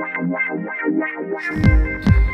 wow, wow, wow, wow, wow.